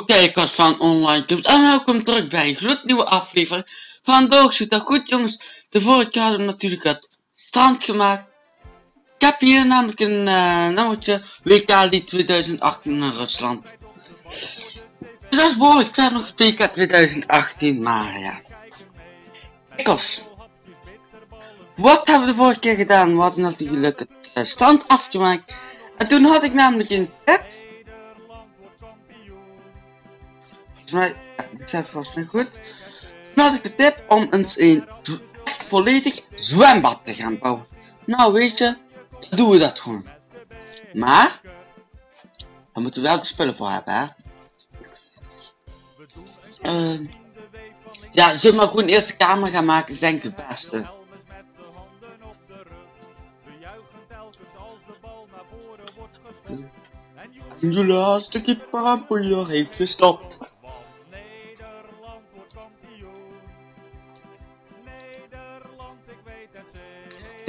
Kijkers van Online Clubs en welkom terug bij een gloednieuwe aflevering van Doogzoet. Goed jongens, de vorige keer hadden we natuurlijk het strand gemaakt. Ik heb hier namelijk een uh, nummertje WK 2018 in Rusland. Dus dat is behoorlijk ver nog WK 2018, maar ja. Kijkers. Wat hebben we de vorige keer gedaan? We hadden natuurlijk het uh, strand afgemaakt. En toen had ik namelijk een tip mij, ik zei vast niet goed. Toen had ik de tip om eens een echt volledig zwembad te gaan bouwen. Nou weet je, dan doen we dat gewoon. Maar, we moeten wel de spullen voor hebben hè. Uh, ja, zullen we gewoon eerst de kamer gaan maken, is denk ik het beste. Jullie hartstikke paraplu heeft gestopt.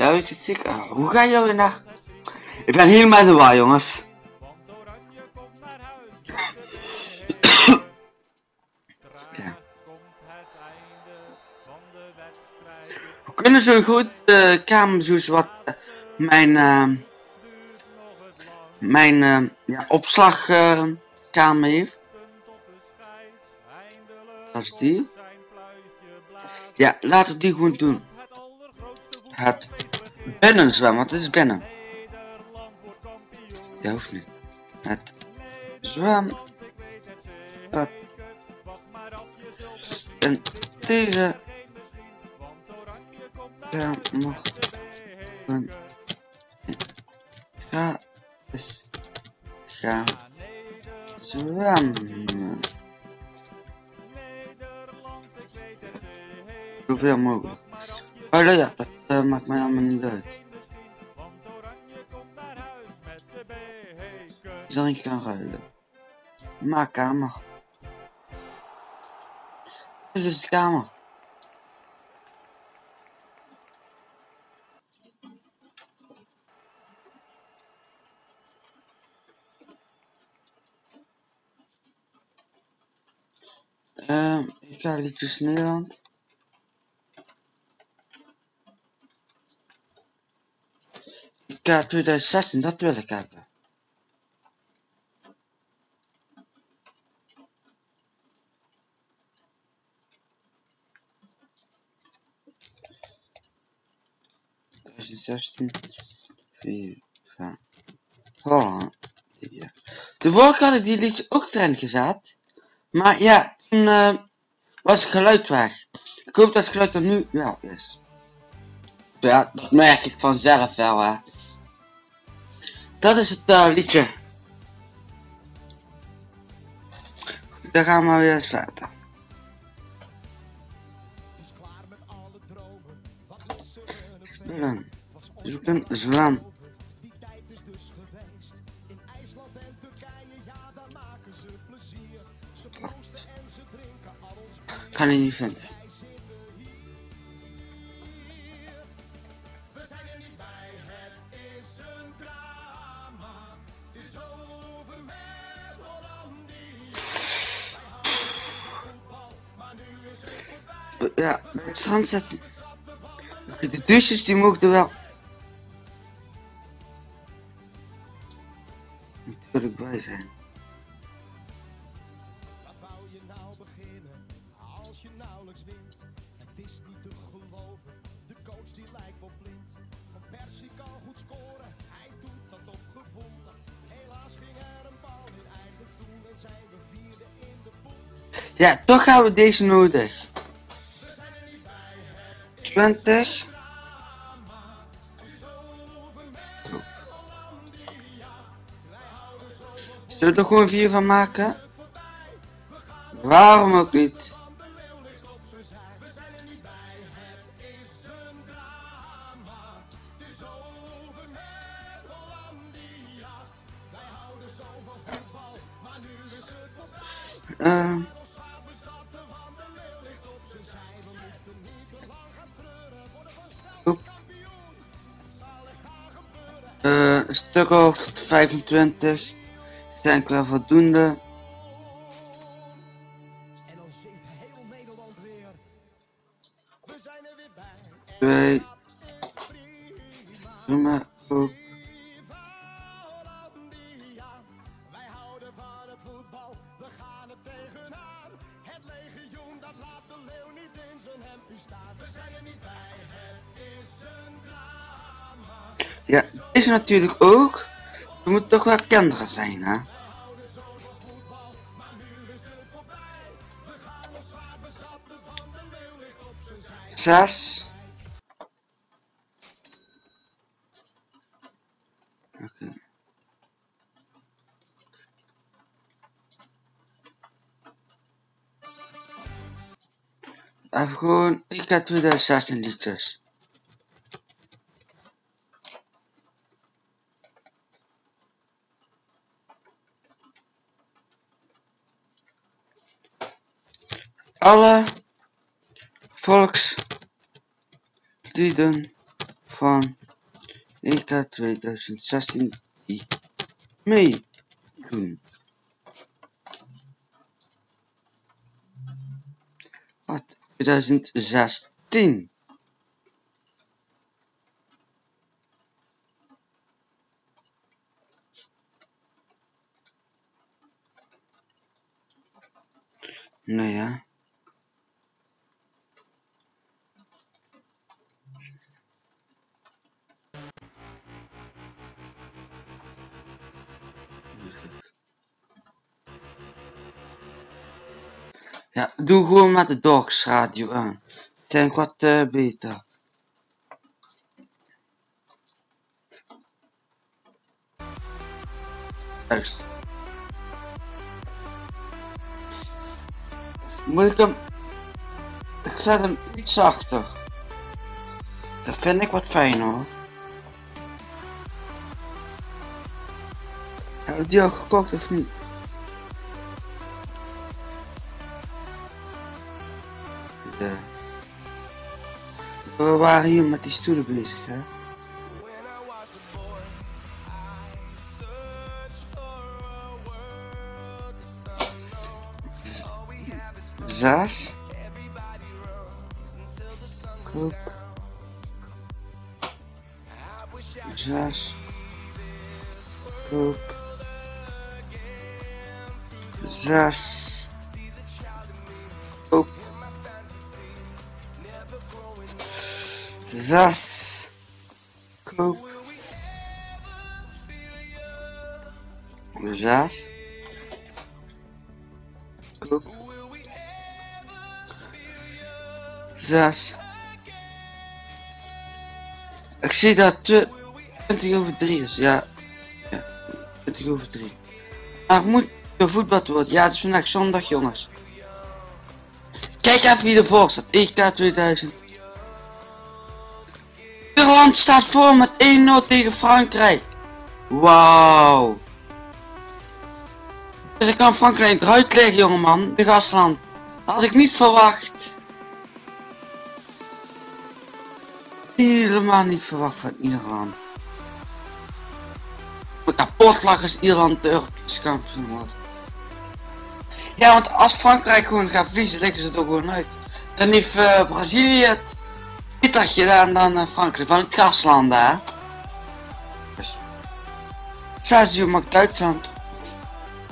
Ja? Ah, hoe ga je weer naar? Ik ben helemaal in de war, jongens. We kunnen zo goed uh, kamer zoals wat uh, mijn uh, mijn ja, opslagkamer heeft. Dat is die. Ja, laten we die gewoon doen. Het binnen zwemmen, wat is binnen? Ja, hoeft niet. Het zwem. Het. En deze. Daar mag een. Ga eens gaan zwemmen. Zoveel mogelijk. Oh ja, dat uh, maakt mij allemaal niet uit. Zal ik kan ruilen. Maak kamer. Dit is de kamer. Uh, ik ga liedjes Nederland. Ga 2016, dat wil ik hebben. FIFA Holland. Ja. De vorige had ik die liedje ook erin gezet. Maar ja, toen uh, was het geluid weg. Ik hoop dat het geluid er nu wel is. Ja, dat merk ik vanzelf wel hè. Dat is het uh, liedje. Dan gaan we weer eens verder. Spelen. Zoeken, zwem. Kan ik niet vinden. Ja, het zetten. De douches die mogen wel natuurlijk bij zijn. Ja, toch gaan we deze nodig. 20 Zullen we er gewoon vier van maken? Waarom ook niet? Een stuk of 25 denk wel voldoende. Is natuurlijk ook. Er moet toch wel kinderen zijn, hè? Zes. Oké. Even gewoon, ik heb 2016 liedjes. Alle volkslieden van EK 2016 die meedoen. Wat 2016. Nou ja. Ja, doe gewoon met de Dogs radio aan. Ik denk wat uh, beter. Juist. Moet ik hem... Ik zet hem iets zachter. Dat vind ik wat fijn hoor. Hebben die al gekocht of niet? Ja. We waren hier met die stoelen bezig hè. Zes. Zes. Koop. Zes. Koop. Zes. Koop. Zes. Koop. Zes. Ik zie dat het 20 over 3 is, ja. Ja, 20 over 3. Maar moet gevoetbald worden. Ja, het is vandaag zondag, jongens. Kijk even wie ervoor staat. EK 2000. Nederland staat voor met 1-0 tegen Frankrijk. Wauw. Dus ik kan Frankrijk eruit leggen, jongeman. De gastland. Had ik niet verwacht. Helemaal niet verwacht van Iran. Kapot lag als Ierland de Europese kampioen wordt. Ja, want als Frankrijk gewoon gaat verliezen, leggen ze het ook gewoon uit. Dan heeft uh, Brazilië het beter gedaan dan uh, Frankrijk, van het grasland hè. Dus. 6 uur maakt Duitsland.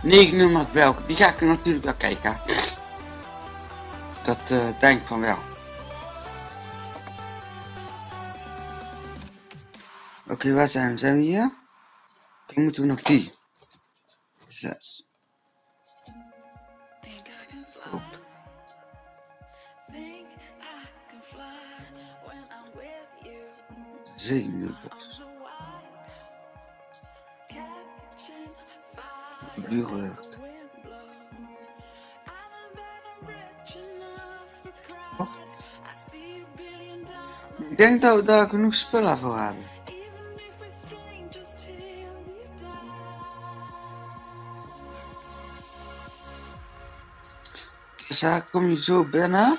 9 uur maakt België. Die ga ik natuurlijk wel kijken. Dat uh, denk ik van wel. Oké, okay, waar zijn we? Zijn we hier? Moeten we nog die. Zes. Zenuwbox. Buurwerk. Oh. Ik denk dat we daar genoeg spullen voor hebben. așa cum iubirea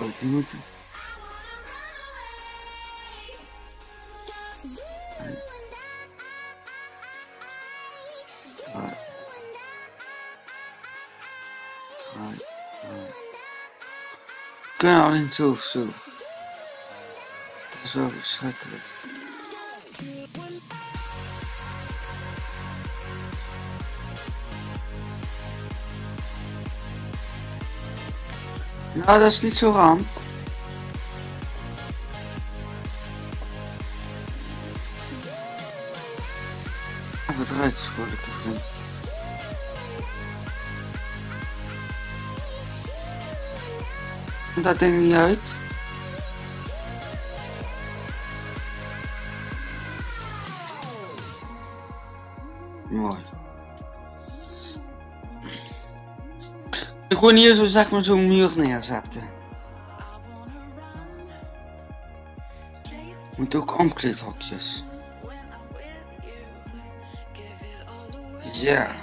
Ultimate. Right. Right. Right. Genau den zo. Verschrikkelijk. Nou, dat is niet zo ramp. Even eruit ik vind. Dat ding niet uit. Gewoon hier zo zeg maar zo'n muur neerzetten. Moet ook omkleedhokjes. Ja.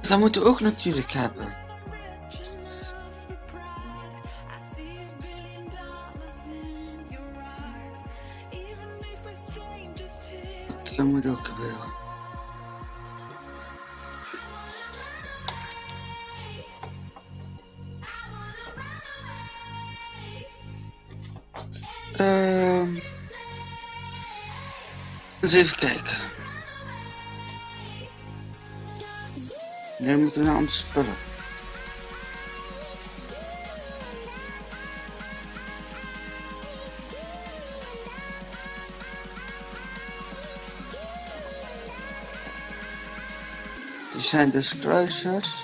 Dat moeten we ook natuurlijk hebben. Dat moet ook gebeuren. Ehm. Eens even kijken. We moeten naar onze spullen. Dit zijn dus kruisers.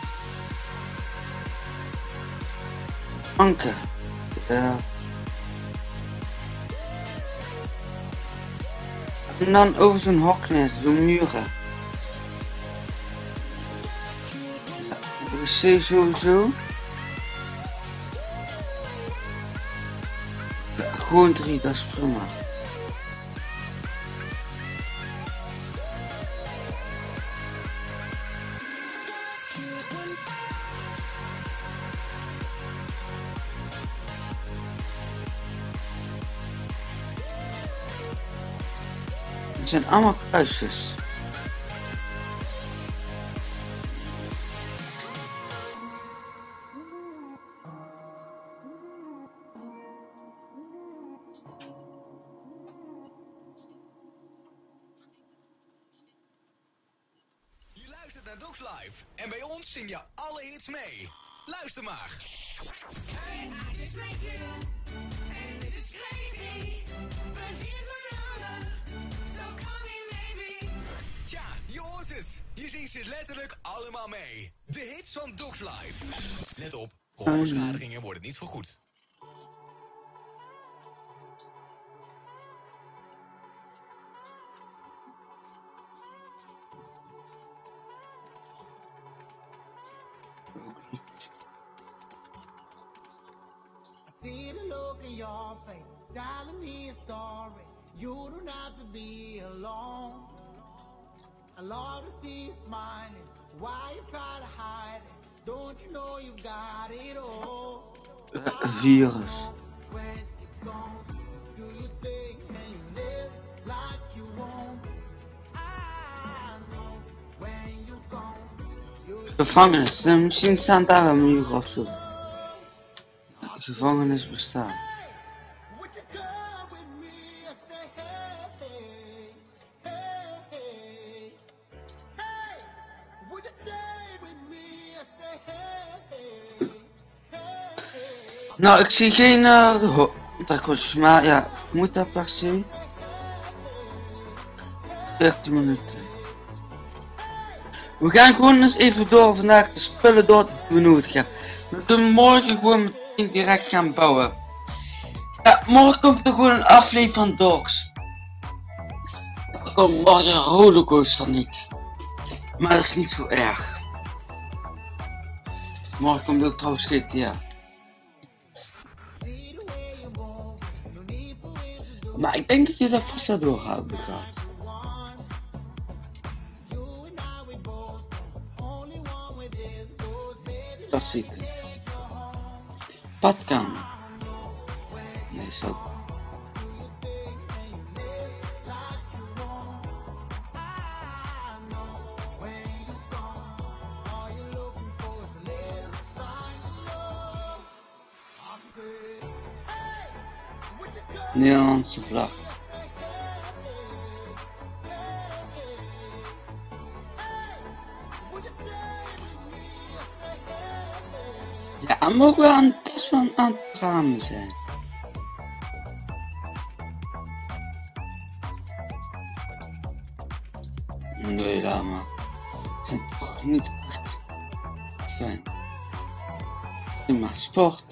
Anker. Ja. En dan over zo'n hok neer, zo'n muren. Zie sowieso. Ja, gewoon drie, dat is prima. Het zijn allemaal kruisjes. Je luistert naar Dogs Live en bij ons zing je alle hits mee. Luister maar. Hier zingt ze letterlijk allemaal mee. De hits van Dogs Live. Let op, gehoorbeschadigingen worden niet vergoed. See the look in your face, telling me a story. You don't have to be alone. a Lord, we see you smiling. Why you try to hide it? Don't you know you got it all? Vírus. Gevangenis, misschien staan daar een muur of zo. Gevangenis bestaan. Nou, ik zie geen uh, ho- records, maar ja, ik moet dat per se. 14 minuten. We gaan gewoon eens even door vandaag de spullen door nodig hebben. We kunnen morgen gewoon meteen direct gaan bouwen. Ja, morgen komt er gewoon een aflevering van Dogs. Er komt morgen een rollercoaster niet. Maar dat is niet zo erg. Morgen komt ook trouwens GTA. Maar ik denk dat je dat vast wel doorhouden gaat. one. You and I, Ja, hij mag wel aan, best wel aan het ramen zijn. Maar. Het toch niet fijn. Maar sport.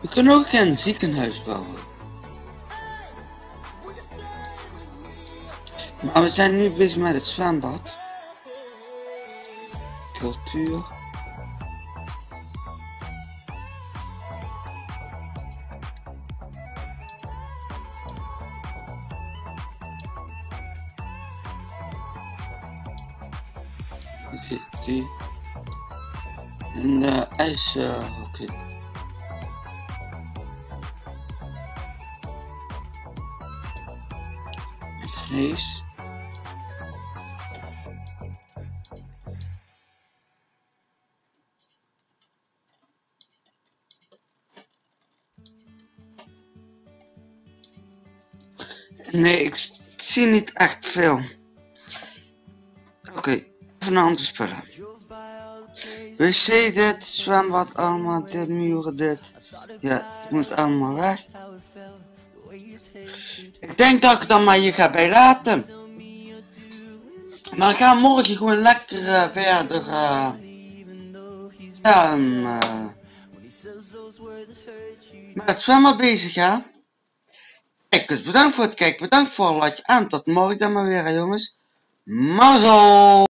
We kunnen ook een ziekenhuis bouwen. Maar we zijn nu bezig met het zwembad. Cultuur. Die. En de ijshockey. Vrees. Nee, ik zie niet echt veel. Oké, even naar andere spullen. WC dit, zwembad allemaal, dit, muren dit. Ja, het moet allemaal weg. Ik denk dat ik dan maar hier ga bij laten. Maar ga morgen gewoon lekker eh, verder. eh, ja, um, eh, met het zwemmen bezig, ja. Kijk, dus bedankt voor het kijken, bedankt voor het like en tot morgen dan maar weer, hè, jongens. Mazzel!